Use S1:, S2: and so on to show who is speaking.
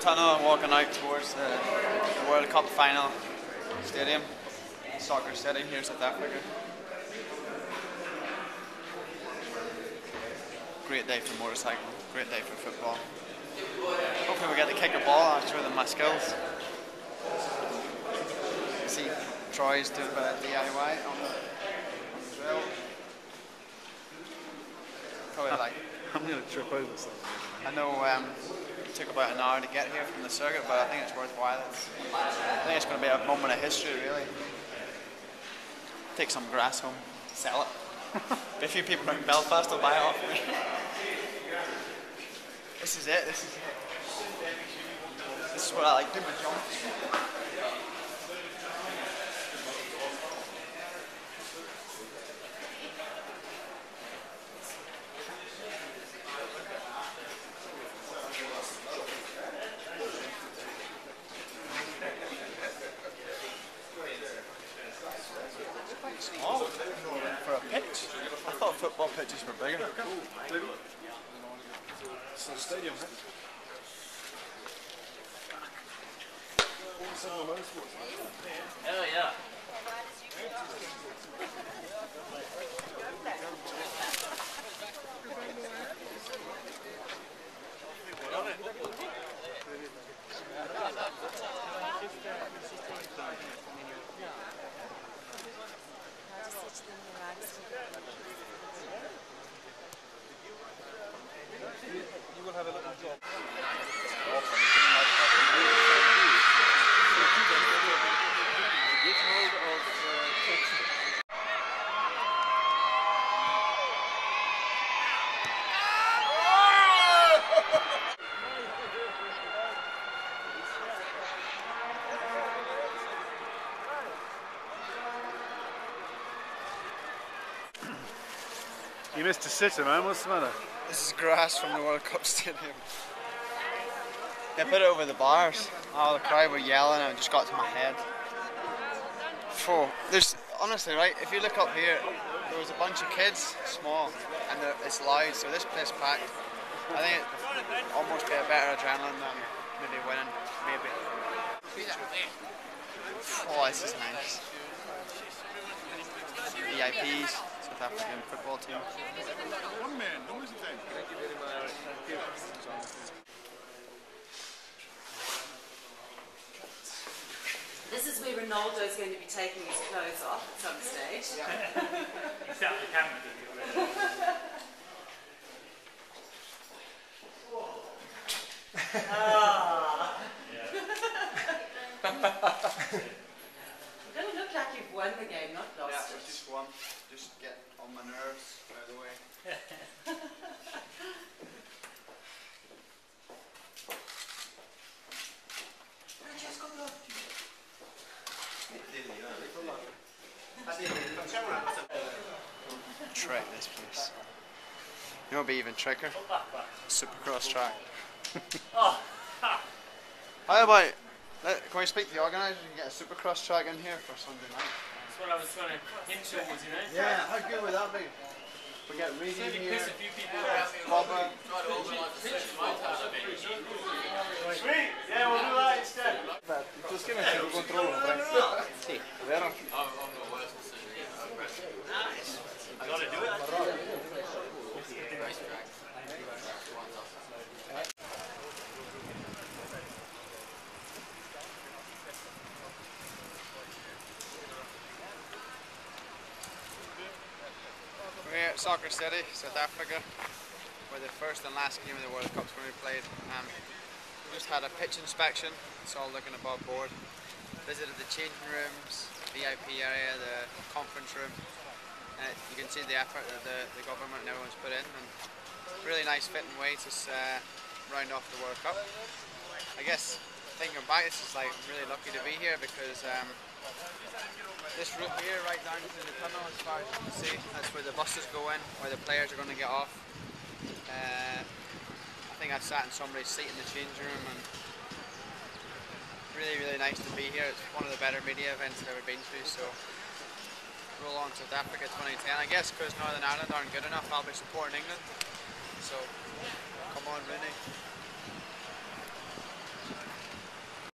S1: tunnel and walking out towards the, the World Cup final stadium, soccer stadium here in South Africa. Great day for motorcycling, great day for football. Hopefully we get to kick a ball, I'll show them my skills. See Troy's doing a bit of DIY on the, on the drill. Probably like
S2: I'm going to trip over something.
S1: I know um, it took about an hour to get here from the circuit, but I think it's worthwhile. It's, I think it's going to be a moment of history, really. Take some grass home, sell it. a few people from Belfast will buy it off me. this is it. This is it. This is what I like. Do my jumps. Small for a pitch. I thought football pitches were bigger.
S2: So the stadium, huh?
S3: Oh yeah.
S2: Yeah. You missed a sitter, man. What's the matter?
S1: This is grass from the World Cup stadium. They put it over the bars. Oh, the crowd were yelling and it just got to my head. Phew. There's honestly right. If you look up here, there was a bunch of kids, small, and it's loud. So this place packed. I think it almost be a better adrenaline than maybe winning. Maybe. Oh, this is nice. VIPs, South African football team. One man, no more than Thank you very much.
S4: This is where Ronaldo is going to be taking his clothes off at some stage.
S3: Except the camera did. Ah.
S4: You're going to look like you've won the game, not lost
S1: it's
S4: it.
S1: just one. Just get on my nerves by the way. Trek this place. You know, what would be even tricker. Supercross track. How about? Let, can we speak to the organisers and get a supercross track in here for Sunday night?
S3: That's what I was trying to hint towards, you know?
S1: Yeah, how good would that be? We get Reedy
S3: Maybe
S1: here,
S3: piss a few people off.
S1: Bubba.
S2: Yeah, we'll do that instead. Tu schiena c'è il controllo, Sì, vero?
S1: We're here at Soccer City, South Africa, where the first and last game of the World Cup going to be played. Um, just had a pitch inspection, it's all looking above board. Visited the changing rooms, VIP area, the conference room. Uh, you can see the effort that the, the government and everyone's put in, and really nice fitting way to uh, round off the World Cup. I guess thinking back, it's just like I'm really lucky to be here because um, this route here, right down to the tunnel, as far as you can see, that's where the buses go in, where the players are going to get off. Uh, I think I sat in somebody's seat in the change room, and really, really nice to be here. It's one of the better media events I've ever been to. So, roll on South Africa 2010. I guess because Northern Ireland aren't good enough, I'll be supporting England. So, come on, Rooney.